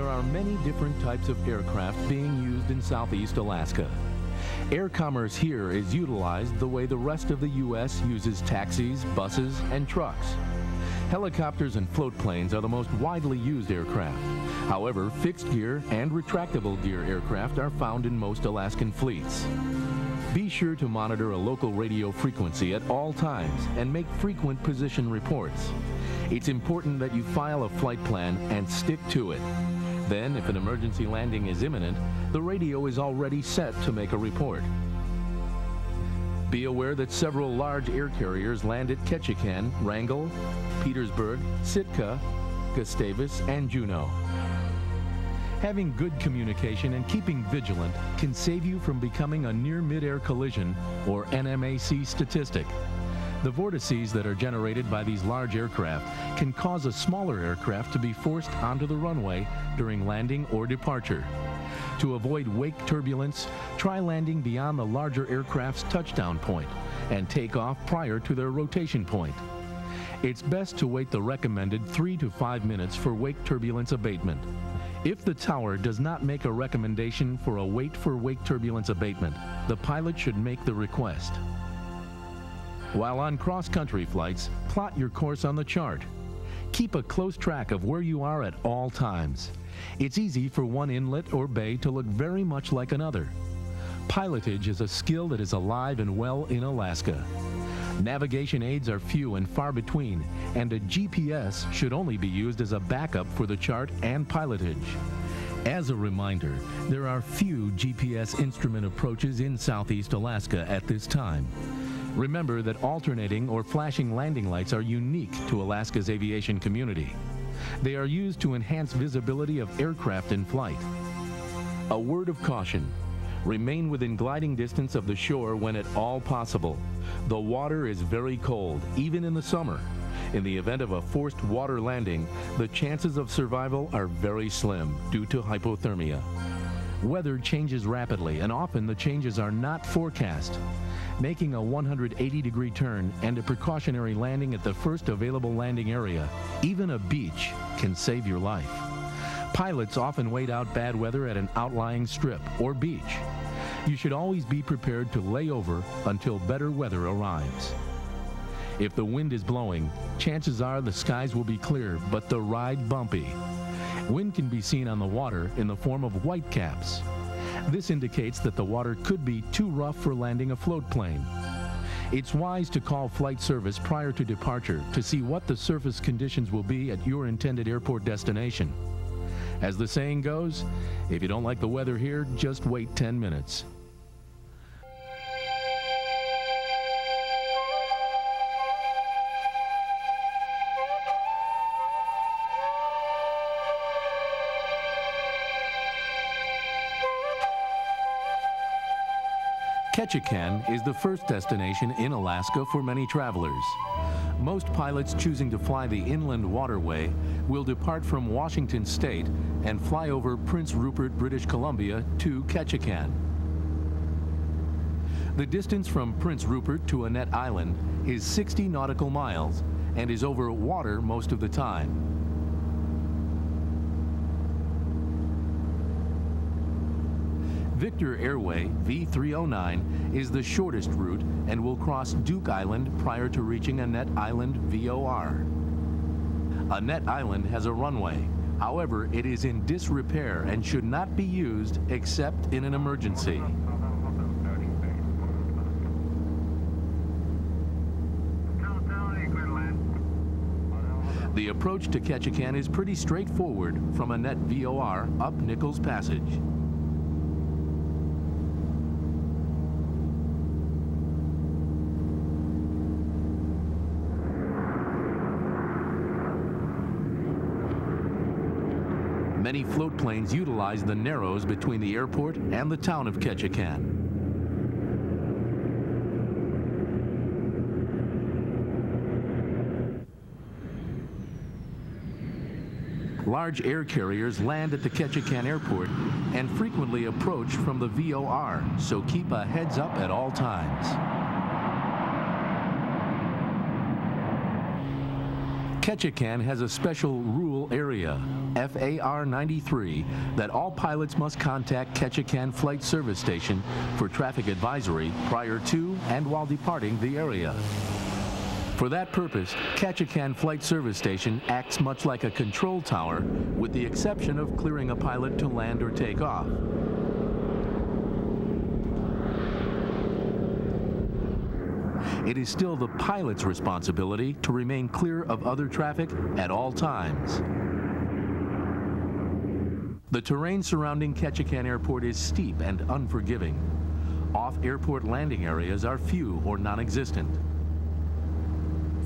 There are many different types of aircraft being used in southeast Alaska. Air commerce here is utilized the way the rest of the U.S. uses taxis, buses, and trucks. Helicopters and float planes are the most widely used aircraft. However, fixed gear and retractable gear aircraft are found in most Alaskan fleets. Be sure to monitor a local radio frequency at all times and make frequent position reports. It's important that you file a flight plan and stick to it. Then, if an emergency landing is imminent, the radio is already set to make a report. Be aware that several large air carriers land at Ketchikan, Wrangell, Petersburg, Sitka, Gustavus, and Juneau. Having good communication and keeping vigilant can save you from becoming a near mid-air collision or NMAC statistic. The vortices that are generated by these large aircraft can cause a smaller aircraft to be forced onto the runway during landing or departure. To avoid wake turbulence, try landing beyond the larger aircraft's touchdown point and take off prior to their rotation point. It's best to wait the recommended three to five minutes for wake turbulence abatement. If the tower does not make a recommendation for a wait for wake turbulence abatement, the pilot should make the request. While on cross-country flights, plot your course on the chart. Keep a close track of where you are at all times. It's easy for one inlet or bay to look very much like another. Pilotage is a skill that is alive and well in Alaska. Navigation aids are few and far between, and a GPS should only be used as a backup for the chart and pilotage. As a reminder, there are few GPS instrument approaches in southeast Alaska at this time. Remember that alternating or flashing landing lights are unique to Alaska's aviation community. They are used to enhance visibility of aircraft in flight. A word of caution. Remain within gliding distance of the shore when at all possible. The water is very cold, even in the summer. In the event of a forced water landing, the chances of survival are very slim due to hypothermia. Weather changes rapidly and often the changes are not forecast. Making a 180 degree turn and a precautionary landing at the first available landing area, even a beach, can save your life. Pilots often wait out bad weather at an outlying strip or beach. You should always be prepared to lay over until better weather arrives. If the wind is blowing, chances are the skies will be clear, but the ride bumpy. Wind can be seen on the water in the form of whitecaps. This indicates that the water could be too rough for landing a float plane. It's wise to call flight service prior to departure to see what the surface conditions will be at your intended airport destination. As the saying goes, if you don't like the weather here, just wait 10 minutes. Ketchikan is the first destination in Alaska for many travelers. Most pilots choosing to fly the inland waterway will depart from Washington State and fly over Prince Rupert, British Columbia to Ketchikan. The distance from Prince Rupert to Annette Island is 60 nautical miles and is over water most of the time. Victor Airway V309 is the shortest route and will cross Duke Island prior to reaching Annette Island VOR. Annette Island has a runway. However, it is in disrepair and should not be used except in an emergency. The approach to Ketchikan is pretty straightforward from Annette VOR up Nichols Passage. Many float planes utilize the narrows between the airport and the town of Ketchikan. Large air carriers land at the Ketchikan airport and frequently approach from the VOR, so keep a heads up at all times. Ketchikan has a special rural area FAR 93 that all pilots must contact Ketchikan Flight Service Station for traffic advisory prior to and while departing the area. For that purpose, Ketchikan Flight Service Station acts much like a control tower, with the exception of clearing a pilot to land or take off. It is still the pilot's responsibility to remain clear of other traffic at all times. The terrain surrounding Ketchikan Airport is steep and unforgiving. Off-airport landing areas are few or non-existent.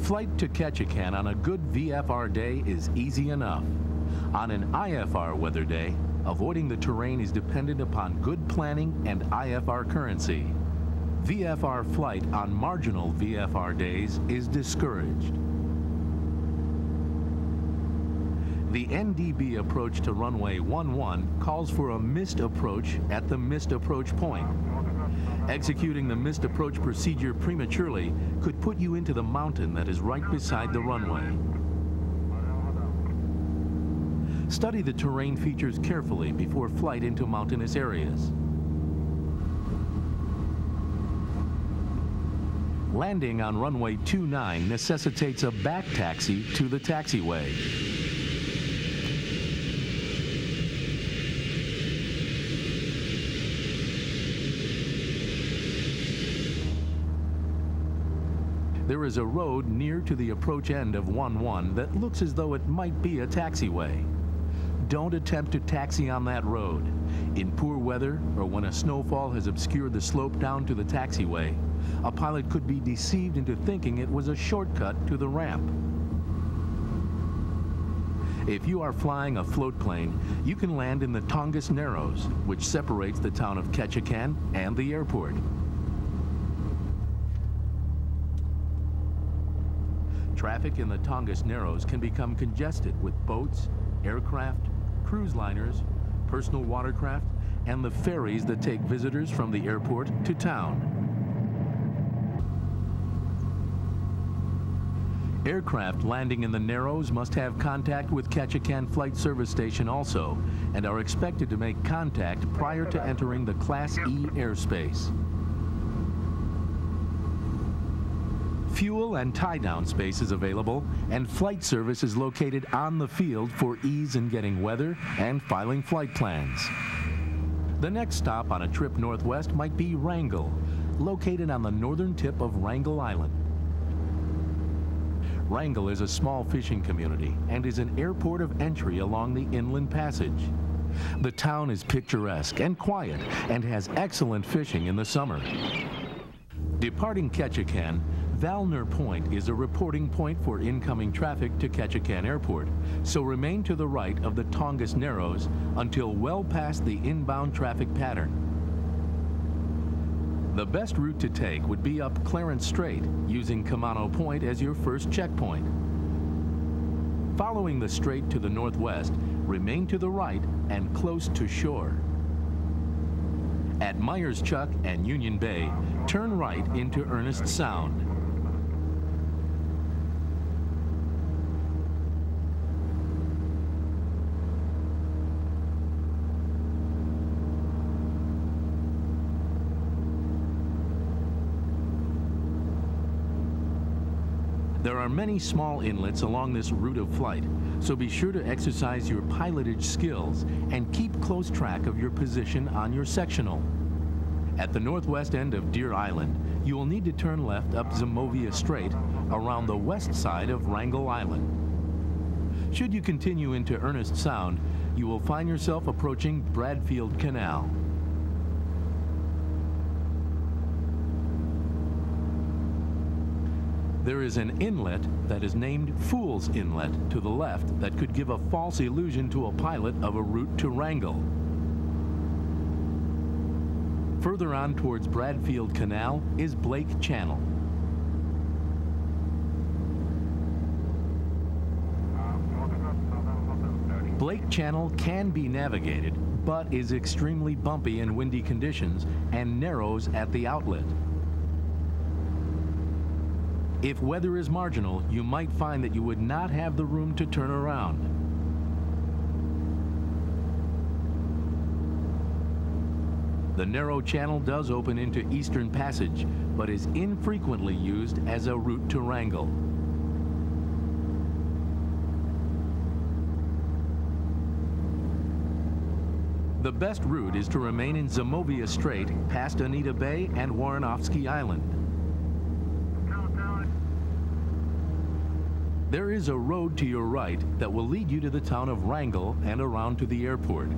Flight to Ketchikan on a good VFR day is easy enough. On an IFR weather day, avoiding the terrain is dependent upon good planning and IFR currency. VFR flight on marginal VFR days is discouraged. The NDB approach to runway 11 calls for a missed approach at the missed approach point. Executing the missed approach procedure prematurely could put you into the mountain that is right beside the runway. Study the terrain features carefully before flight into mountainous areas. Landing on runway 29 necessitates a back taxi to the taxiway. There is a road near to the approach end of 1-1 that looks as though it might be a taxiway. Don't attempt to taxi on that road. In poor weather or when a snowfall has obscured the slope down to the taxiway, a pilot could be deceived into thinking it was a shortcut to the ramp. If you are flying a float plane, you can land in the Tongass Narrows, which separates the town of Ketchikan and the airport. Traffic in the Tongass Narrows can become congested with boats, aircraft, cruise liners, personal watercraft, and the ferries that take visitors from the airport to town. Aircraft landing in the Narrows must have contact with Ketchikan Flight Service Station also, and are expected to make contact prior to entering the Class E airspace. Fuel and tie-down space is available, and flight service is located on the field for ease in getting weather and filing flight plans. The next stop on a trip northwest might be Wrangell, located on the northern tip of Wrangell Island. Wrangell is a small fishing community and is an airport of entry along the Inland Passage. The town is picturesque and quiet and has excellent fishing in the summer. Departing Ketchikan, Vallenar Point is a reporting point for incoming traffic to Ketchikan Airport, so remain to the right of the Tongass Narrows until well past the inbound traffic pattern. The best route to take would be up Clarence Strait, using Camano Point as your first checkpoint. Following the strait to the northwest, remain to the right and close to shore. At Meyers Chuck and Union Bay, turn right into Ernest Sound. Are many small inlets along this route of flight, so be sure to exercise your pilotage skills and keep close track of your position on your sectional. At the northwest end of Deer Island, you will need to turn left up Zimovia Strait around the west side of Wrangell Island. Should you continue into Ernest Sound, you will find yourself approaching Bradfield Canal. There is an inlet that is named Fool's Inlet to the left that could give a false illusion to a pilot of a route to Wrangell. Further on towards Bradfield Canal is Blake Channel. Blake Channel can be navigated, but is extremely bumpy in windy conditions and narrows at the outlet. If weather is marginal, you might find that you would not have the room to turn around. The narrow channel does open into Eastern Passage, but is infrequently used as a route to Wrangell. The best route is to remain in Zimovia Strait, past Anita Bay and Woronkofski Island. There is a road to your right that will lead you to the town of Wrangell and around to the airport.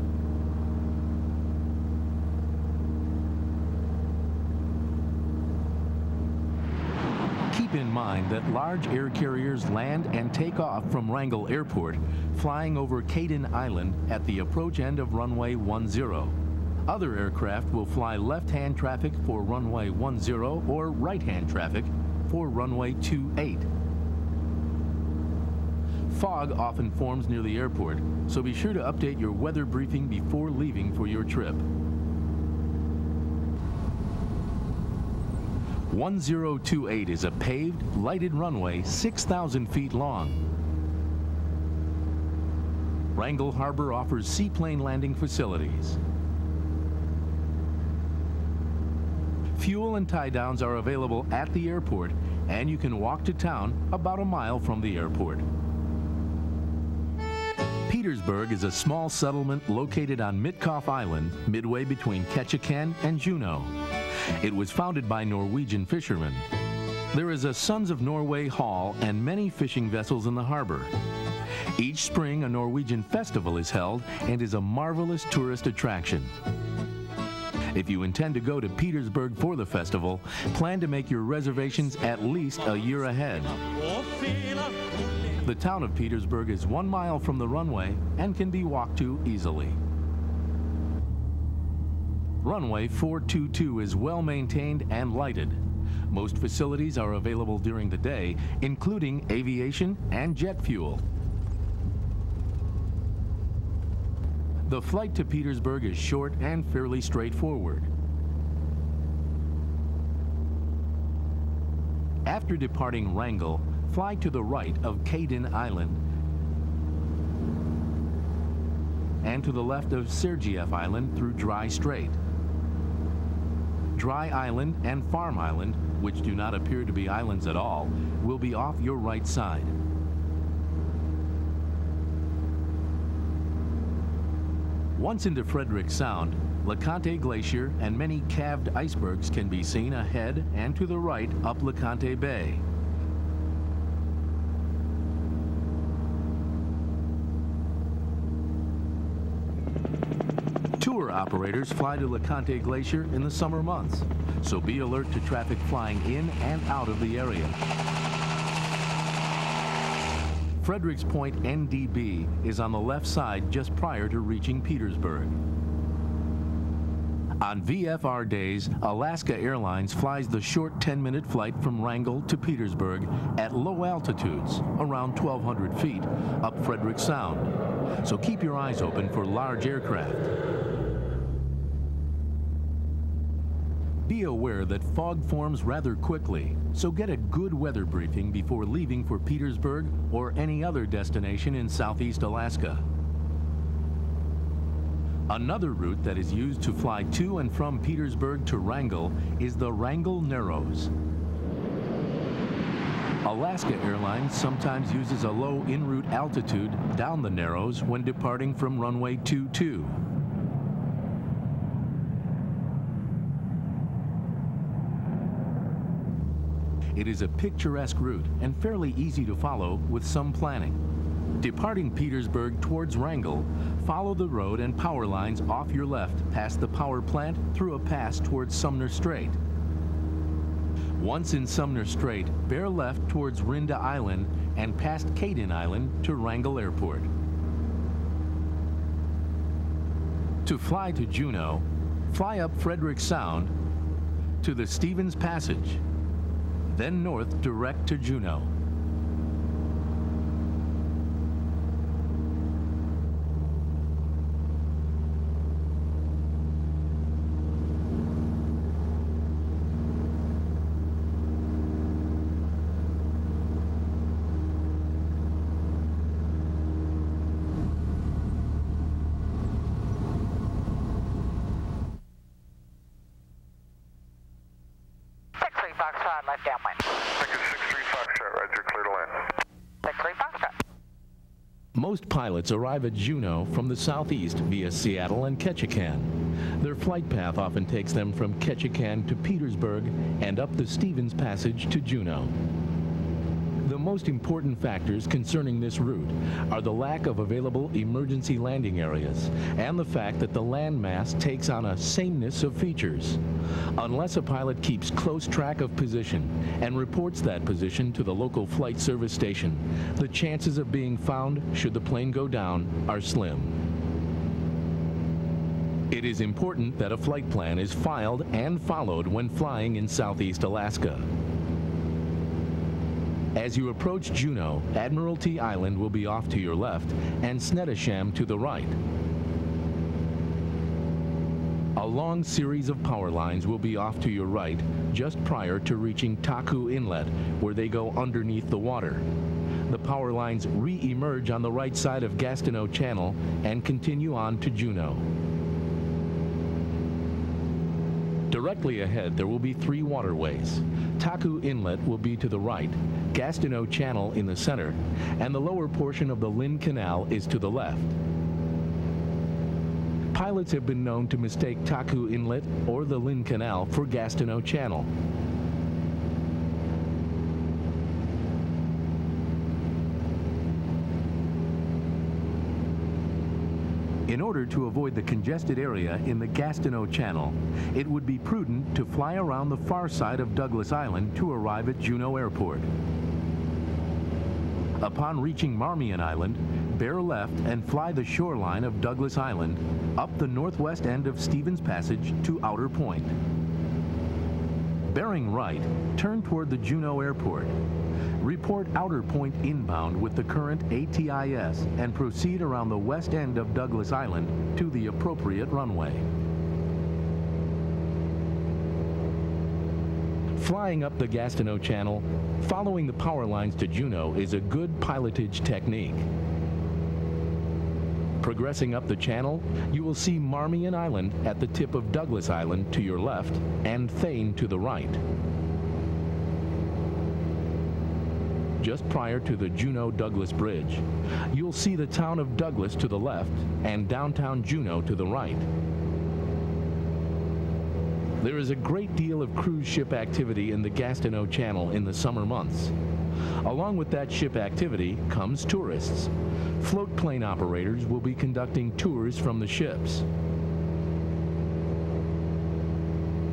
Keep in mind that large air carriers land and take off from Wrangell Airport, flying over Kadin Island at the approach end of runway 10. Other aircraft will fly left-hand traffic for runway 10 or right-hand traffic for runway 28. Fog often forms near the airport, so be sure to update your weather briefing before leaving for your trip. 1028 is a paved, lighted runway 6,000 feet long. Wrangell Harbor offers seaplane landing facilities. Fuel and tie downs are available at the airport, and you can walk to town about a mile from the airport. Petersburg is a small settlement located on Mitkof Island, midway between Ketchikan and Juneau. It was founded by Norwegian fishermen. There is a Sons of Norway Hall and many fishing vessels in the harbor. Each spring, a Norwegian festival is held and is a marvelous tourist attraction. If you intend to go to Petersburg for the festival, plan to make your reservations at least a year ahead. The town of Petersburg is one mile from the runway and can be walked to easily. Runway 422 is well maintained and lighted. Most facilities are available during the day, including aviation and jet fuel. The flight to Petersburg is short and fairly straightforward. After departing Wrangell, fly to the right of Kadin Island and to the left of Sergief Island through Dry Strait. Dry Island and Farm Island, which do not appear to be islands at all, will be off your right side. Once into Frederick Sound, LeConte Glacier and many calved icebergs can be seen ahead and to the right up LeConte Bay. Tour operators fly to LeConte Glacier in the summer months, so be alert to traffic flying in and out of the area. Fredericks Point NDB is on the left side just prior to reaching Petersburg. On VFR days, Alaska Airlines flies the short 10-minute flight from Wrangell to Petersburg at low altitudes, around 1,200 feet, up Frederick Sound. So keep your eyes open for large aircraft. Be aware that fog forms rather quickly, so get a good weather briefing before leaving for Petersburg or any other destination in southeast Alaska. Another route that is used to fly to and from Petersburg to Wrangell is the Wrangell Narrows. Alaska Airlines sometimes uses a low in-route altitude down the Narrows when departing from runway 22. It is a picturesque route and fairly easy to follow with some planning. Departing Petersburg towards Wrangell, follow the road and power lines off your left past the power plant through a pass towards Sumner Strait. Once in Sumner Strait, bear left towards Rynda Island and past Kadin Island to Wrangell Airport. To fly to Juneau, fly up Frederick Sound to the Stevens Passage then north direct to Juneau. Arrive at Juneau from the southeast via Seattle and Ketchikan. Their flight path often takes them from Ketchikan to Petersburg and up the Stevens Passage to Juneau. Most important factors concerning this route are the lack of available emergency landing areas and the fact that the landmass takes on a sameness of features. Unless a pilot keeps close track of position and reports that position to the local flight service station, the chances of being found should the plane go down are slim. It is important that a flight plan is filed and followed when flying in southeast Alaska. As you approach Juneau, Admiralty Island will be off to your left and Snettisham to the right. A long series of power lines will be off to your right just prior to reaching Taku Inlet, where they go underneath the water. The power lines re-emerge on the right side of Gastineau Channel and continue on to Juneau. Directly ahead, there will be three waterways. Taku Inlet will be to the right, Gastineau Channel in the center, and the lower portion of the Lynn Canal is to the left. Pilots have been known to mistake Taku Inlet or the Lynn Canal for Gastineau Channel. Order to avoid the congested area in the Gastineau Channel, it would be prudent to fly around the far side of Douglas Island to arrive at Juneau Airport. Upon reaching Marmion Island, bear left and fly the shoreline of Douglas Island up the northwest end of Stevens Passage to Outer Point. Bearing right, turn toward the Juneau Airport. Report Outer Point inbound with the current ATIS and proceed around the west end of Douglas Island to the appropriate runway. Flying up the Gastineau Channel, following the power lines to Juneau is a good pilotage technique. Progressing up the channel, you will see Marmion Island at the tip of Douglas Island to your left and Thane to the right. Just prior to the Juneau-Douglas Bridge, you'll see the town of Douglas to the left and downtown Juneau to the right. There is a great deal of cruise ship activity in the Gastineau Channel in the summer months. Along with that ship activity comes tourists. Float plane operators will be conducting tours from the ships.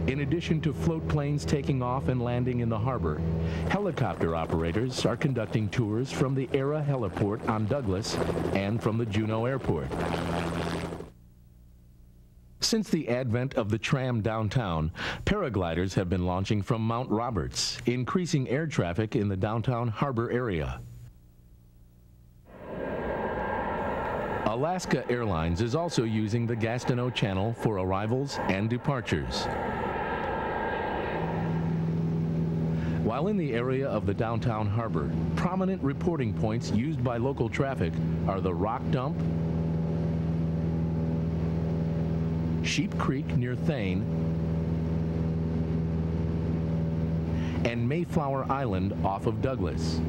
In addition to float planes taking off and landing in the harbor, helicopter operators are conducting tours from the ERA Heliport on Douglas and from the Juneau Airport. Since the advent of the tram downtown, paragliders have been launching from Mount Roberts, increasing air traffic in the downtown harbor area. Alaska Airlines is also using the Gastineau Channel for arrivals and departures. While in the area of the downtown harbor, prominent reporting points used by local traffic are the Rock Dump, Sheep Creek near Thane, and Mayflower Island off of Douglas.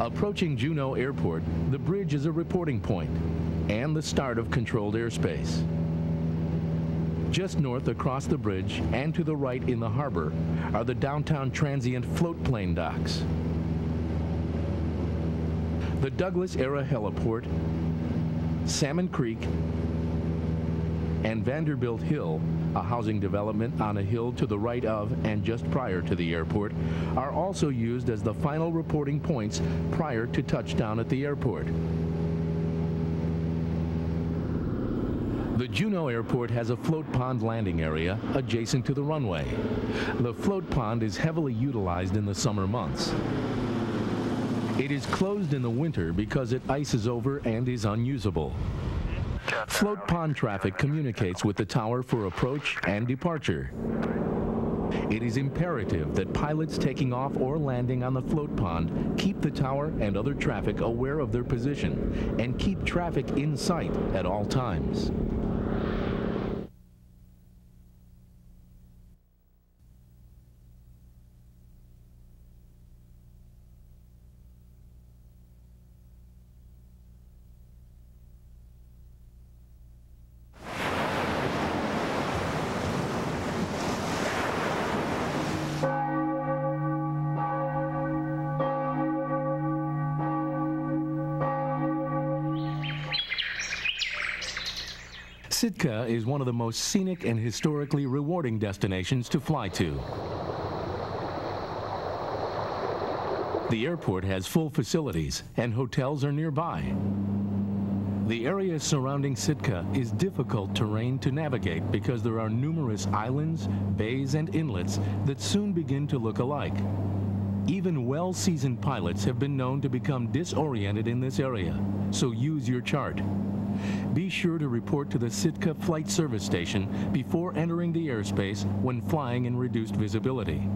Approaching Juneau Airport, the bridge is a reporting point and the start of controlled airspace. Just north across the bridge and to the right in the harbor are the downtown transient float plane docks. The Douglas-era Heliport, Salmon Creek, and Vanderbilt Hill, a housing development on a hill to the right of and just prior to the airport, are also used as the final reporting points prior to touchdown at the airport. The Juneau Airport has a float pond landing area adjacent to the runway. The float pond is heavily utilized in the summer months. It is closed in the winter because it ices over and is unusable. Float pond traffic communicates with the tower for approach and departure. It is imperative that pilots taking off or landing on the float pond keep the tower and other traffic aware of their position and keep traffic in sight at all times. Sitka is one of the most scenic and historically rewarding destinations to fly to. The airport has full facilities and hotels are nearby. The area surrounding Sitka is difficult terrain to navigate because there are numerous islands, bays, and inlets that soon begin to look alike. Even well-seasoned pilots have been known to become disoriented in this area, so use your chart. Be sure to report to the Sitka Flight Service Station before entering the airspace when flying in reduced visibility.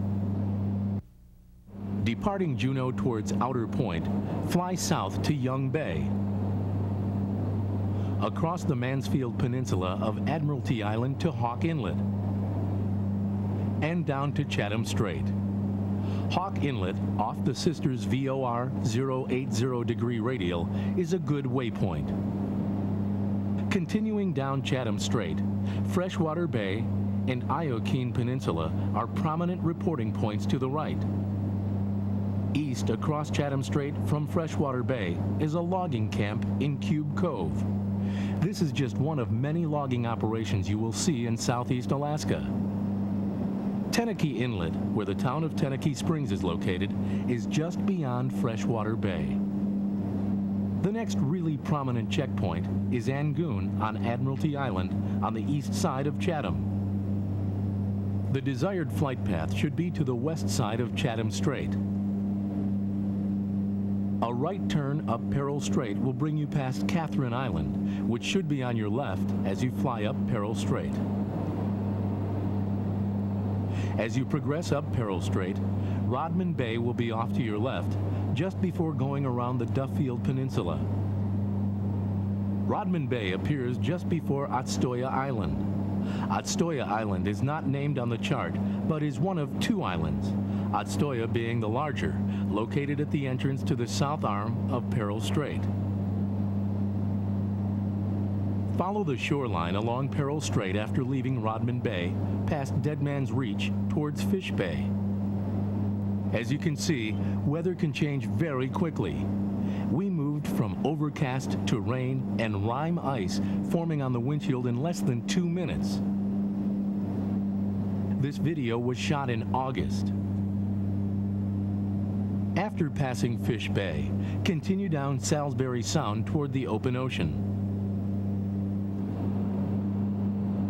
Departing Juneau towards Outer Point, fly south to Young Bay. Across the Mansfield Peninsula of Admiralty Island to Hawk Inlet. And down to Chatham Strait. Hawk Inlet off the Sisters VOR 080 degree radial is a good waypoint. Continuing down Chatham Strait, Freshwater Bay and Iokene Peninsula are prominent reporting points to the right. East across Chatham Strait from Freshwater Bay is a logging camp in Cube Cove. This is just one of many logging operations you will see in southeast Alaska. Tenakee Inlet, where the town of Tenakee Springs is located, is just beyond Freshwater Bay. The next really prominent checkpoint is Angoon on Admiralty Island on the east side of Chatham. The desired flight path should be to the west side of Chatham Strait. A right turn up Peril Strait will bring you past Catherine Island, which should be on your left as you fly up Peril Strait. As you progress up Peril Strait, Rodman Bay will be off to your left just before going around the Duffield Peninsula. Rodman Bay appears just before Otstoya Island. Otstoya Island is not named on the chart, but is one of two islands, Otstoya being the larger, located at the entrance to the south arm of Peril Strait. Follow the shoreline along Peril Strait after leaving Rodman Bay, past Dead Man's Reach, towards Fish Bay. As you can see, weather can change very quickly. We moved from overcast to rain and rime ice forming on the windshield in less than two minutes. This video was shot in August. After passing Fish Bay, continue down Salisbury Sound toward the open ocean.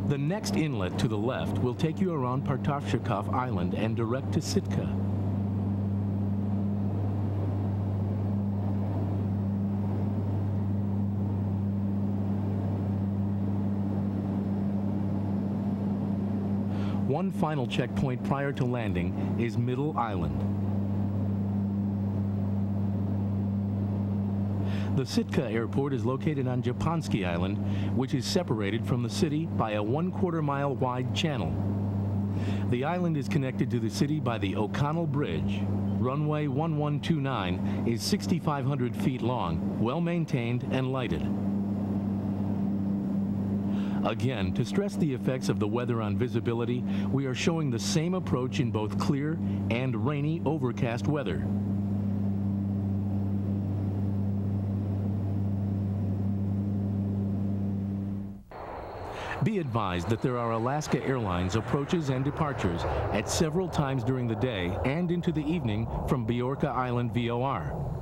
The next inlet to the left will take you around Partofshikof Island and direct to Sitka. Final checkpoint prior to landing is Middle Island. The Sitka Airport is located on Japonski Island, which is separated from the city by a one-quarter mile wide channel. The island is connected to the city by the O'Connell Bridge. Runway 1129 is 6,500 feet long, well maintained and lighted. Again, to stress the effects of the weather on visibility, we are showing the same approach in both clear and rainy overcast weather. Be advised that there are Alaska Airlines approaches and departures at several times during the day and into the evening from Biorka Island VOR.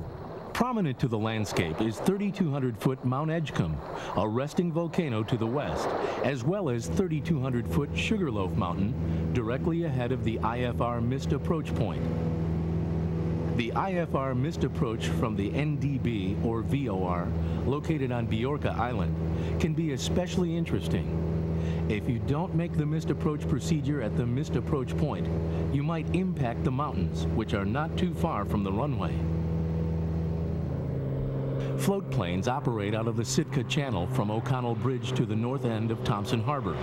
Prominent to the landscape is 3,200-foot Mount Edgecumbe, a resting volcano to the west, as well as 3,200-foot Sugarloaf Mountain, directly ahead of the IFR missed approach point. The IFR missed approach from the NDB, or VOR, located on Biorka Island, can be especially interesting. If you don't make the missed approach procedure at the missed approach point, you might impact the mountains, which are not too far from the runway. Float planes operate out of the Sitka Channel from O'Connell Bridge to the north end of Thompson Harbor.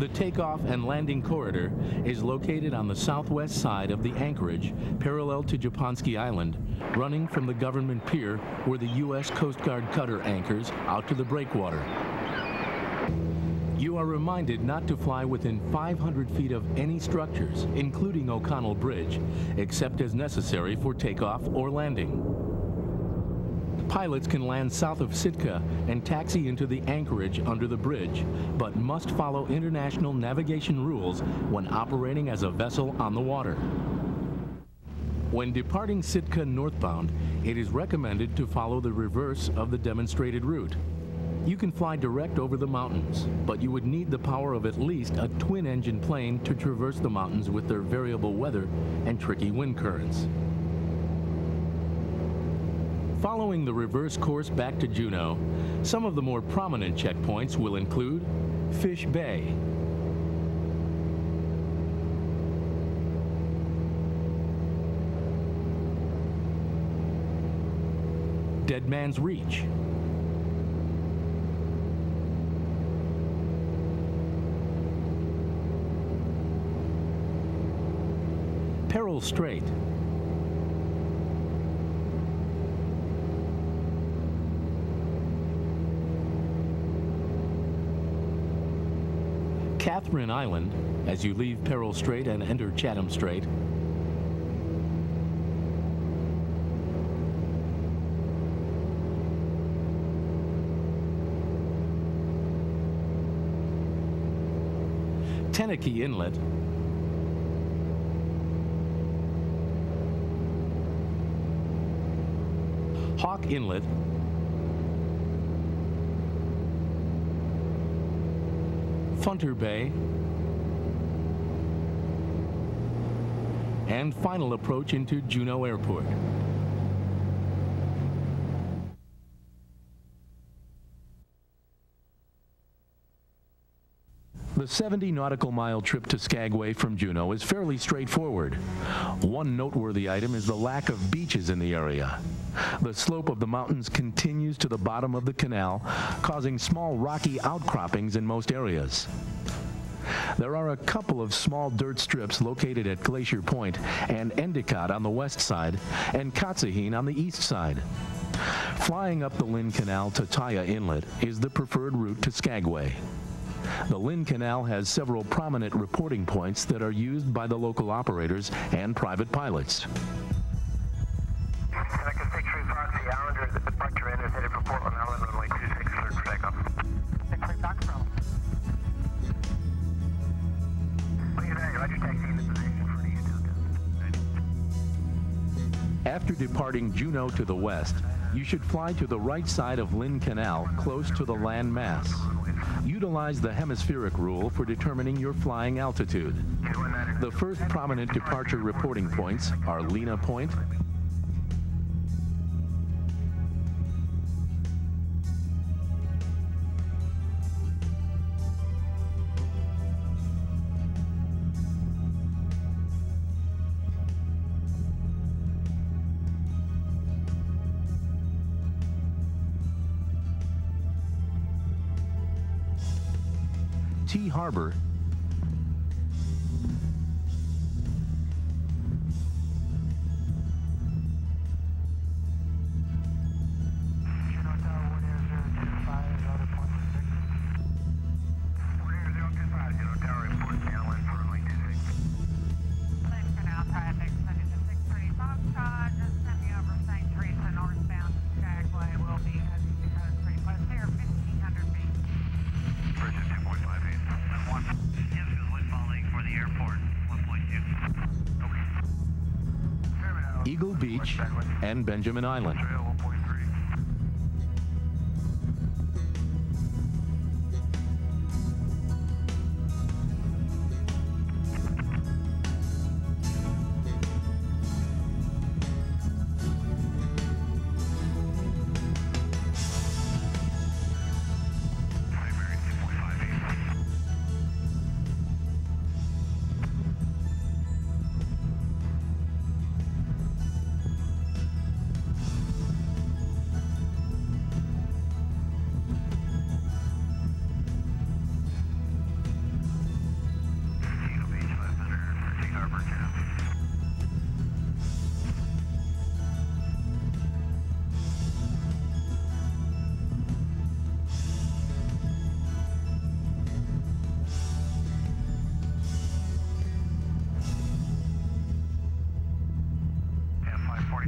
The takeoff and landing corridor is located on the southwest side of the anchorage, parallel to Japonski Island, running from the government pier where the U.S. Coast Guard cutter anchors out to the breakwater. You are reminded not to fly within 500 feet of any structures, including O'Connell Bridge, except as necessary for takeoff or landing. Pilots can land south of Sitka and taxi into the anchorage under the bridge, but must follow international navigation rules when operating as a vessel on the water. When departing Sitka northbound, it is recommended to follow the reverse of the demonstrated route. You can fly direct over the mountains, but you would need the power of at least a twin-engine plane to traverse the mountains with their variable weather and tricky wind currents. Following the reverse course back to Juneau, some of the more prominent checkpoints will include Fish Bay, Dead Man's Reach, Peril Strait, Catherine Island, as you leave Peril Strait and enter Chatham Strait, Tenakee Inlet, Hawk Inlet, Funter Bay, and final approach into Juneau Airport. The 70 nautical mile trip to Skagway from Juneau is fairly straightforward. One noteworthy item is the lack of beaches in the area. The slope of the mountains continues to the bottom of the canal, causing small rocky outcroppings in most areas. There are a couple of small dirt strips located at Glacier Point and Endicott on the west side and Katzehin on the east side. Flying up the Lynn Canal to Taiya Inlet is the preferred route to Skagway. The Lynn Canal has several prominent reporting points that are used by the local operators and private pilots. After departing Juneau to the west, you should fly to the right side of Lynn Canal, close to the land mass. Utilize the hemispheric rule for determining your flying altitude. The first prominent departure reporting points are Lena Point, Harbor, and Benjamin Island.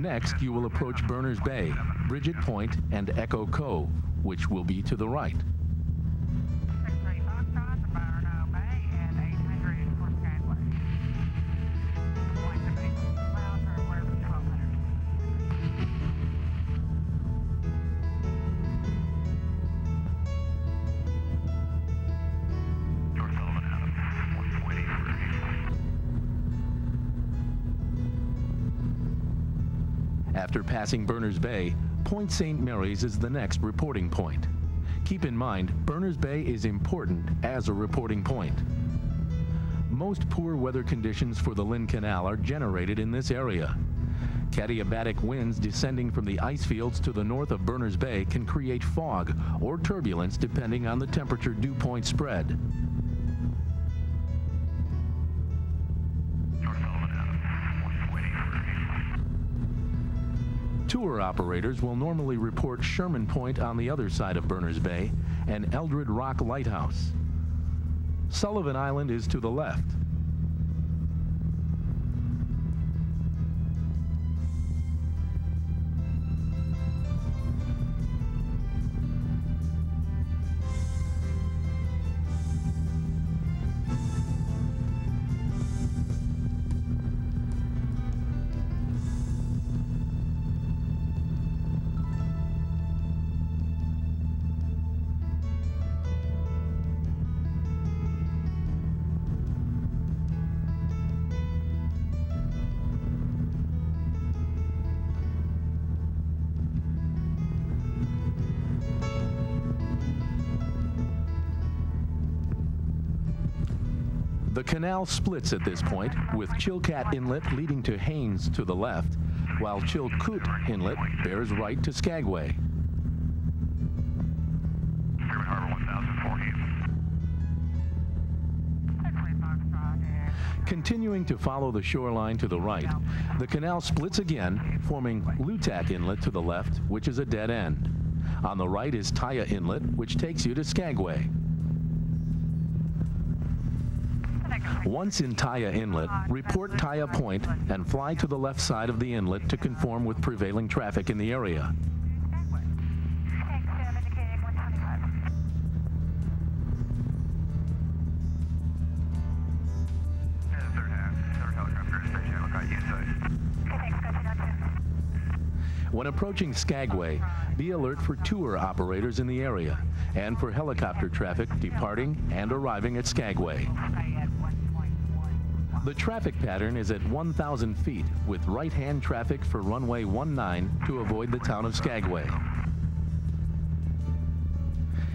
Next, you will approach Berners Bay, Bridget Point, and Echo Cove, which will be to the right. Passing Berners Bay, Point St. Mary's is the next reporting point. Keep in mind, Berners Bay is important as a reporting point. Most poor weather conditions for the Lynn Canal are generated in this area. Katabatic winds descending from the ice fields to the north of Berners Bay can create fog or turbulence depending on the temperature dew point spread. Tour operators will normally report Sherman Point on the other side of Berners Bay and Eldred Rock Lighthouse. Sullivan Island is to the left. The canal splits at this point, with Chilkat Inlet leading to Haines to the left, while Chilkoot Inlet bears right to Skagway. Sherman Harbor 1004 Haines. 63 Foxtrot and Continuing to follow the shoreline to the right, the canal splits again, forming Lutak Inlet to the left, which is a dead end. On the right is Taiya Inlet, which takes you to Skagway. Once in Taiya Inlet, report Taiya Point and fly to the left side of the inlet to conform with prevailing traffic in the area. Skagway. Tank 7 indicating 125. Yeah, third half. Third helicopter station. Look right east side. Okay, thanks. Got you down two. When approaching Skagway, be alert for tour operators in the area and for helicopter traffic departing and arriving at Skagway. Stay at 1.1. The traffic pattern is at 1,000 feet with right-hand traffic for runway 19 to avoid the town of Skagway.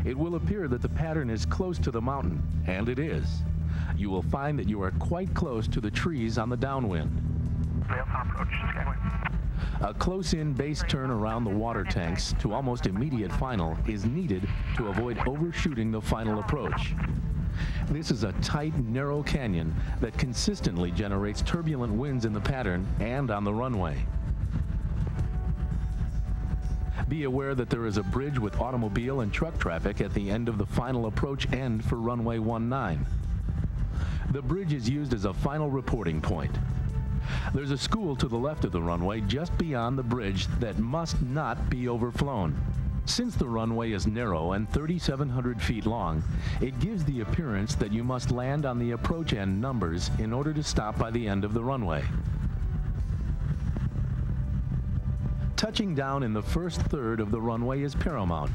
It will appear that the pattern is close to the mountain, and it is. You will find that you are quite close to the trees on the downwind. A close-in base turn around the water tanks to almost immediate final is needed to avoid overshooting the final approach. This is a tight, narrow canyon that consistently generates turbulent winds in the pattern and on the runway. Be aware that there is a bridge with automobile and truck traffic at the end of the final approach end for runway 19. The bridge is used as a final reporting point. There's a school to the left of the runway just beyond the bridge that must not be overflown. Since the runway is narrow and 3,700 feet long, it gives the appearance that you must land on the approach end numbers in order to stop by the end of the runway. Touching down in the first third of the runway is paramount.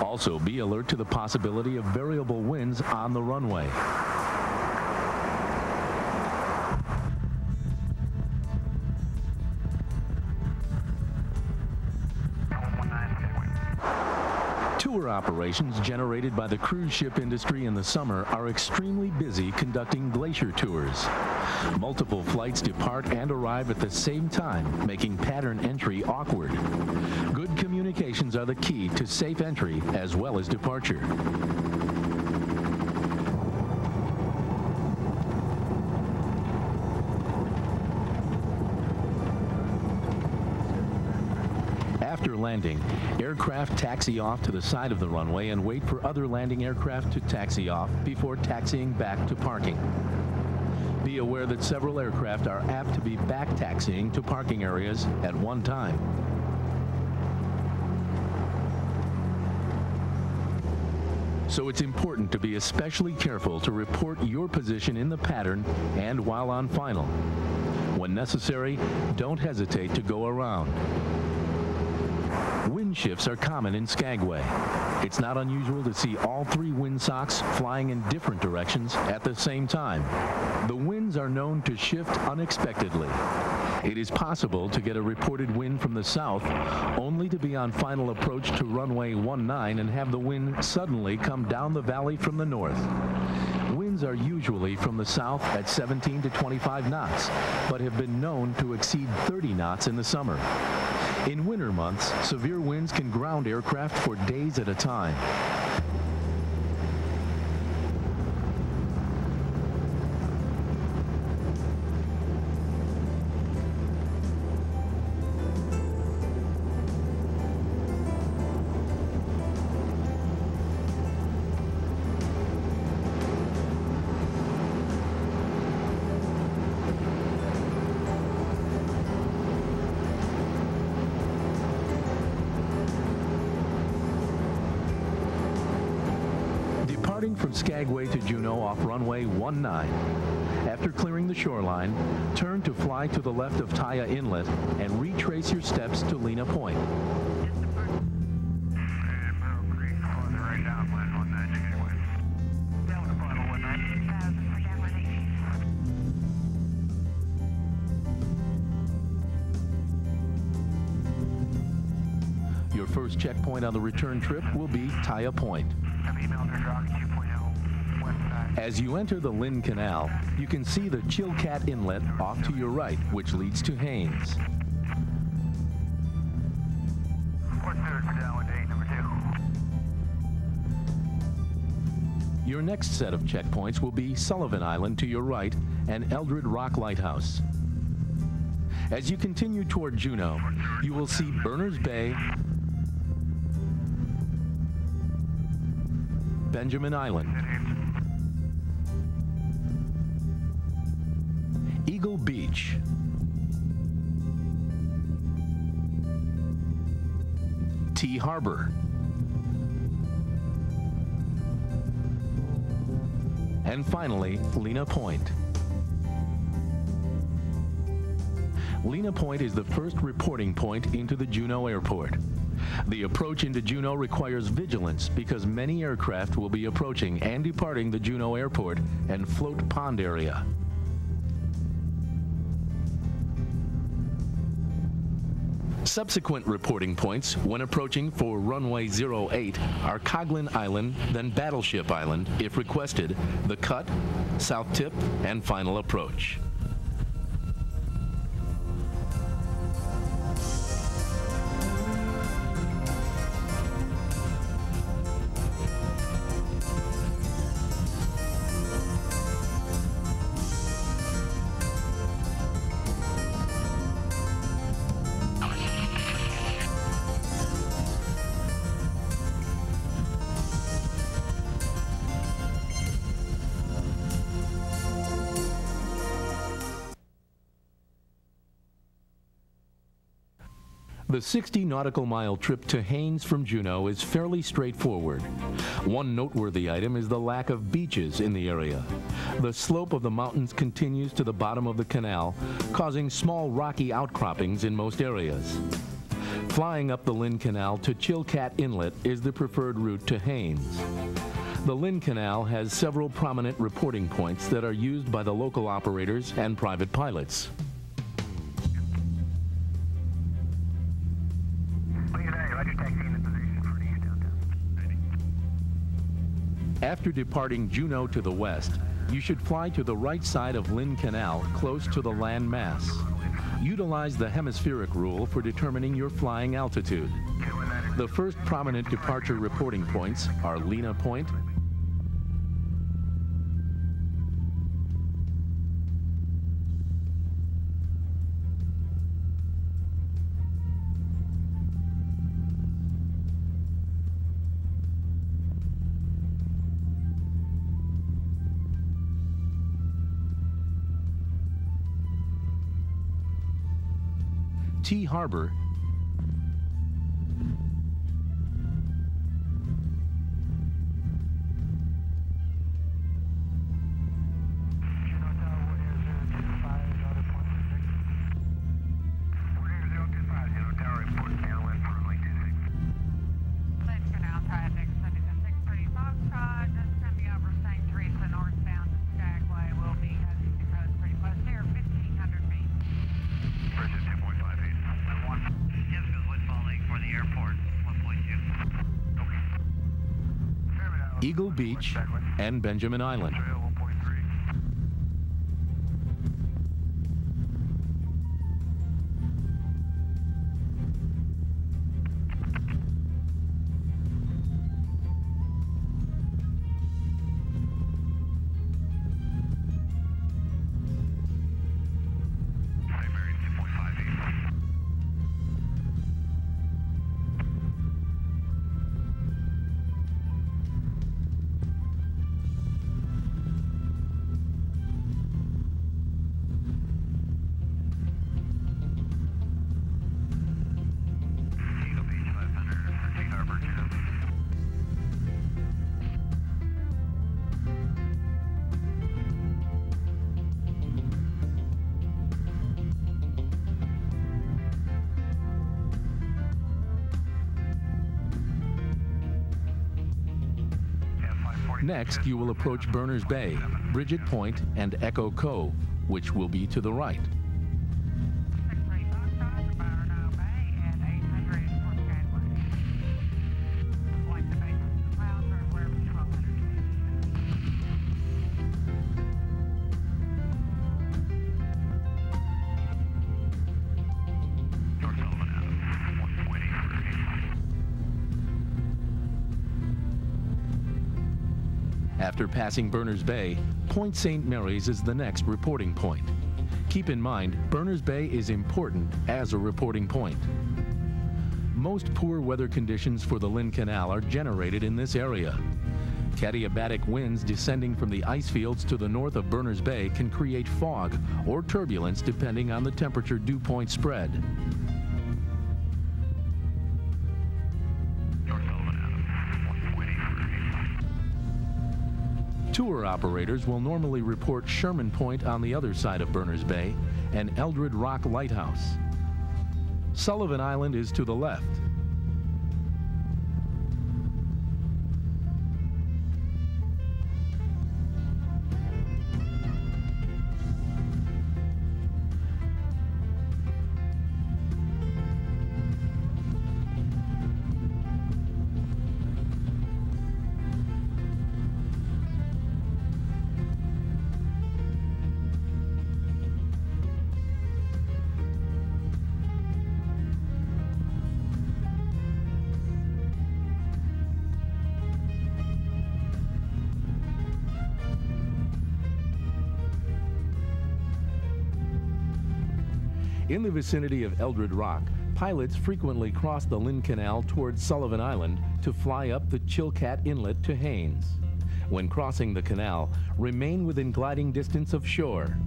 Also, be alert to the possibility of variable winds on the runway. Tour operations generated by the cruise ship industry in the summer are extremely busy conducting glacier tours. Multiple flights depart and arrive at the same time, making pattern entry awkward. Good communications are the key to safe entry as well as departure. After landing, aircraft taxi off to the side of the runway and wait for other landing aircraft to taxi off before taxiing back to parking. Be aware that several aircraft are apt to be back taxiing to parking areas at one time. So it's important to be especially careful to report your position in the pattern and while on final. When necessary, don't hesitate to go around. Wind shifts are common in Skagway. It's not unusual to see all three wind socks flying in different directions at the same time. The winds are known to shift unexpectedly. It is possible to get a reported wind from the south only to be on final approach to runway 19 and have the wind suddenly come down the valley from the north. Winds are usually from the south at 17 to 25 knots, but have been known to exceed 30 knots in the summer. In winter months, severe winds can ground aircraft for days at a time. 19. After clearing the shoreline, turn to fly to the left of Taiya Inlet and retrace your steps to Lena Point. Your first checkpoint on the return trip will be Taiya Point. As you enter the Lynn Canal, you can see the Chilkat Inlet off to your right, which leads to Haines. Port third for downwind eight, number two. Your next set of checkpoints will be Sullivan Island to your right and Eldred Rock Lighthouse. As you continue toward Juneau, you will see Berners Bay, Benjamin Island, Beach, Tee Harbor, and finally, Lena Point. Lena Point is the first reporting point into the Juneau Airport. The approach into Juneau requires vigilance because many aircraft will be approaching and departing the Juneau Airport and Float Pond area. Subsequent reporting points when approaching for runway 08 are Coghlan Island, then Battleship Island, if requested, the cut, south tip, and final approach. The 60 nautical mile trip to Haines from Juneau is fairly straightforward. One noteworthy item is the lack of beaches in the area. The slope of the mountains continues to the bottom of the canal, causing small rocky outcroppings in most areas. Flying up the Lynn Canal to Chilkat Inlet is the preferred route to Haines. The Lynn Canal has several prominent reporting points that are used by the local operators and private pilots. After departing Juneau to the west, you should fly to the right side of Lynn Canal, close to the land mass. Utilize the hemispheric rule for determining your flying altitude. The first prominent departure reporting points are Lena Point, Tee Harbor, Beach, and Benjamin Island. Next, you will approach Berners Bay, Bridget Point, and Echo Cove, which will be to the right. Passing Berners Bay, Point St. Mary's is the next reporting point. Keep in mind, Berners Bay is important as a reporting point. Most poor weather conditions for the Lynn Canal are generated in this area. Adiabatic winds descending from the ice fields to the north of Berners Bay can create fog or turbulence depending on the temperature dew point spread. Tour operators will normally report Sherman Point on the other side of Berners Bay and Eldred Rock Lighthouse. Sullivan Island is to the left. In the vicinity of Eldred Rock, pilots frequently cross the Lynn Canal towards Sullivan Island to fly up the Chilkat Inlet to Haines. When crossing the canal, remain within gliding distance of shore.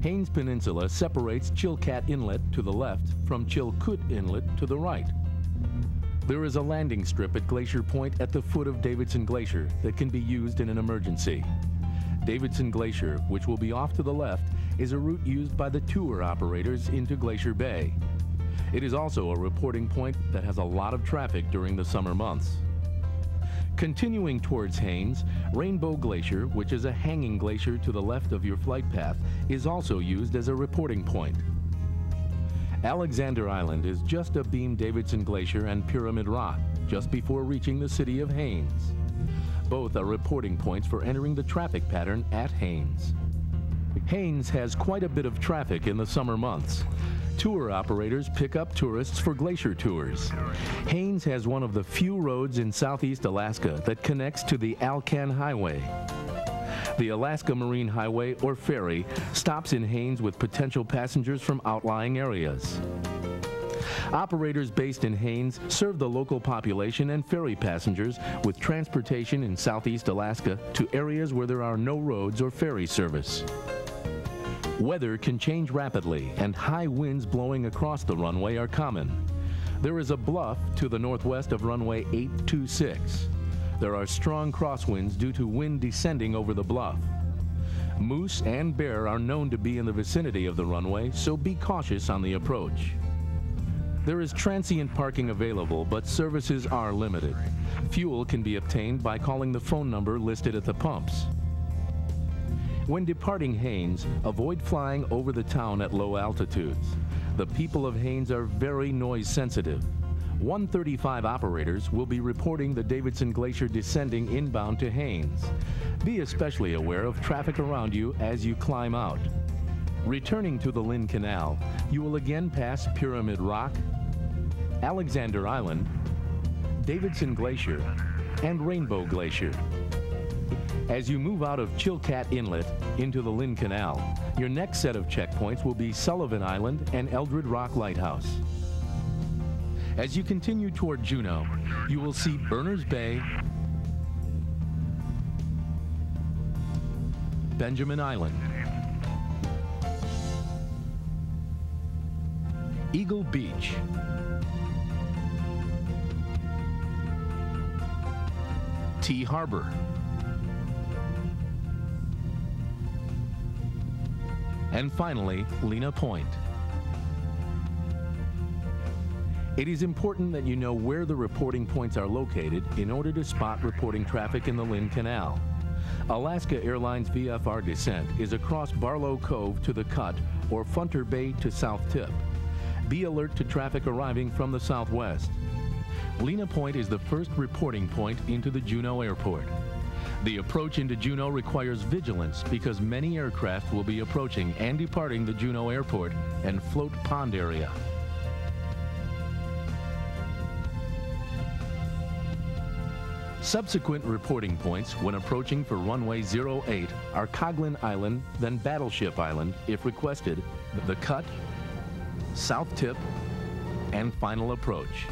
Haines Peninsula separates Chilkat Inlet to the left from Chilkoot Inlet to the right. There is a landing strip at Glacier Point at the foot of Davidson Glacier that can be used in an emergency. Davidson Glacier, which will be off to the left, is a route used by the tour operators into Glacier Bay. It is also a reporting point that has a lot of traffic during the summer months. Continuing towards Haines, Rainbow Glacier, which is a hanging glacier to the left of your flight path, is also used as a reporting point. Alexander Island is just abeam Davidson Glacier and Pyramid Rock, just before reaching the city of Haines. Both are reporting points for entering the traffic pattern at Haines. Haines has quite a bit of traffic in the summer months. Tour operators pick up tourists for glacier tours. Haines has one of the few roads in southeast Alaska that connects to the Alcan Highway. The Alaska Marine Highway or ferry stops in Haines with potential passengers from outlying areas. Operators based in Haines serve the local population and ferry passengers with transportation in southeast Alaska to areas where there are no roads or ferry service. Weather can change rapidly, and high winds blowing across the runway are common. There is a bluff to the northwest of runway 826. There are strong crosswinds due to wind descending over the bluff. Moose and bear are known to be in the vicinity of the runway, so be cautious on the approach. There is transient parking available, but services are limited. Fuel can be obtained by calling the phone number listed at the pumps. When departing Haines, avoid flying over the town at low altitudes. The people of Haines are very noise sensitive. 135 operators will be reporting the Davidson Glacier descending inbound to Haines. Be especially aware of traffic around you as you climb out. Returning to the Lynn Canal, you will again pass Pyramid Rock, Alexander Island, Davidson Glacier, and Rainbow Glacier. As you move out of Chilkat Inlet into the Lynn Canal, your next set of checkpoints will be Sullivan Island and Eldred Rock Lighthouse. As you continue toward Juneau, you will see Berners Bay, Benjamin Island, Eagle Beach, Tee Harbor, and finally, Lena Point. It is important that you know where the reporting points are located in order to spot reporting traffic in the Lynn Canal. Alaska Airlines VFR descent is across Barlow Cove to the Cut or Funter Bay to South Tip. Be alert to traffic arriving from the southwest. Lena Point is the first reporting point into the Juneau Airport. The approach into Juneau requires vigilance because many aircraft will be approaching and departing the Juneau Airport and Float Pond area. Subsequent reporting points when approaching for runway 08 are Coghlan Island, then Battleship Island, if requested, the Cut, South Tip, and final approach.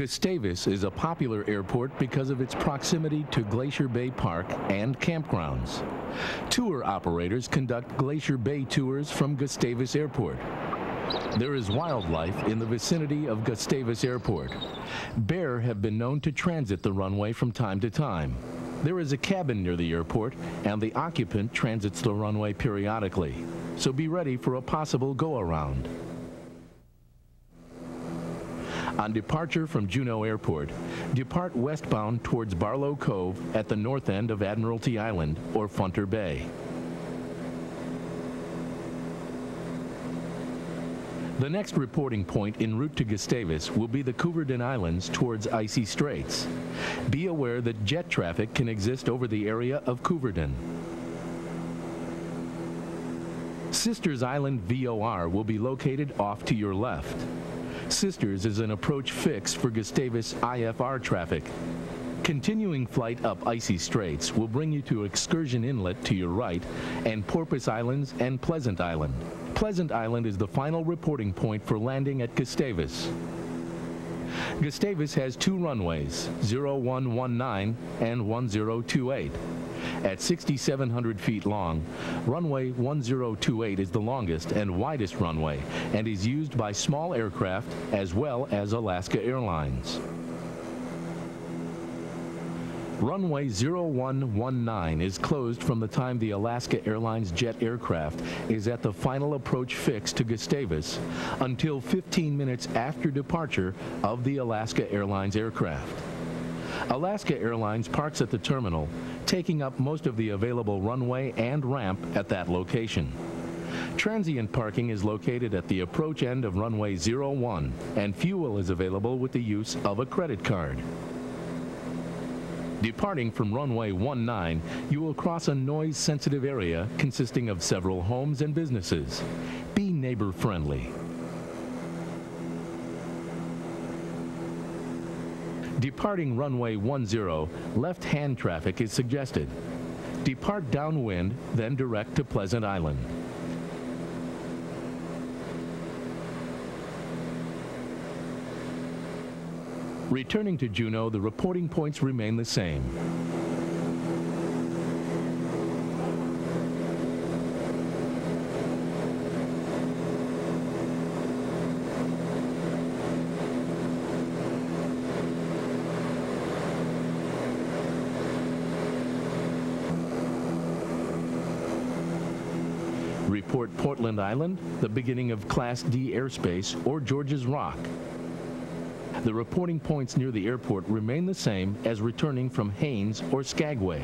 Gustavus is a popular airport because of its proximity to Glacier Bay Park and campgrounds. Tour operators conduct Glacier Bay tours from Gustavus Airport. There is wildlife in the vicinity of Gustavus Airport. Bear have been known to transit the runway from time to time. There is a cabin near the airport, and the occupant transits the runway periodically. So be ready for a possible go-around. On departure from Juneau Airport, depart westbound towards Barlow Cove at the north end of Admiralty Island or Funter Bay. The next reporting point en route to Gustavus will be the Couverden Islands towards Icy Straits. Be aware that jet traffic can exist over the area of Couverden. Sisters Island VOR will be located off to your left. Sisters is an approach fix for Gustavus IFR traffic. Continuing flight up Icy Straits will bring you to Excursion Inlet to your right and Porpoise Islands and Pleasant Island. Pleasant Island is the final reporting point for landing at Gustavus. Gustavus has two runways, 0119 and 1028. At 6,700 feet long, runway 1028 is the longest and widest runway and is used by small aircraft as well as Alaska Airlines. Runway 0119 is closed from the time the Alaska Airlines jet aircraft is at the final approach fix to Gustavus until 15 minutes after departure of the Alaska Airlines aircraft. Alaska Airlines parks at the terminal, taking up most of the available runway and ramp at that location. Transient parking is located at the approach end of runway 01, and fuel is available with the use of a credit card. Departing from runway 19, you will cross a noise-sensitive area consisting of several homes and businesses. Be neighbor-friendly. Departing runway 10, left-hand traffic is suggested. Depart downwind, then direct to Pleasant Island. Returning to Juneau, the reporting points remain the same. Island, the beginning of Class D airspace, or George's Rock. The reporting points near the airport remain the same as returning from Haines or Skagway.